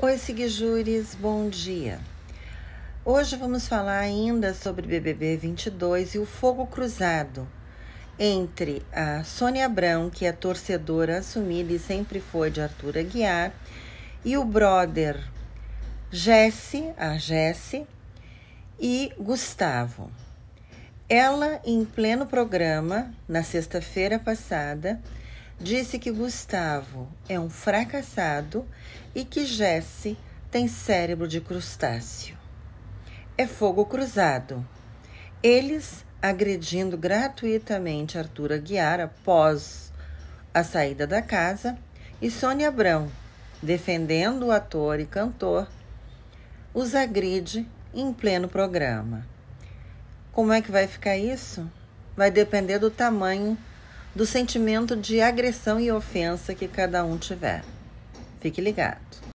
Oi, Seguijures, bom dia. Hoje vamos falar ainda sobre BBB 22 e o fogo cruzado entre a Sônia Abrão, que é torcedora assumida e sempre foi de Arthur Aguiar, e o brother Jesse, a Jesse, e Gustavo. Ela, em pleno programa, na sexta-feira passada, disse que Gustavo é um fracassado e que Jesse tem cérebro de crustáceo. É fogo cruzado. Eles agredindo gratuitamente Arthur Aguiar após a saída da casa e Sônia Abrão, defendendo o ator e cantor, os agride em pleno programa. Como é que vai ficar isso? Vai depender do tamanho do sentimento de agressão e ofensa que cada um tiver. Fique ligado.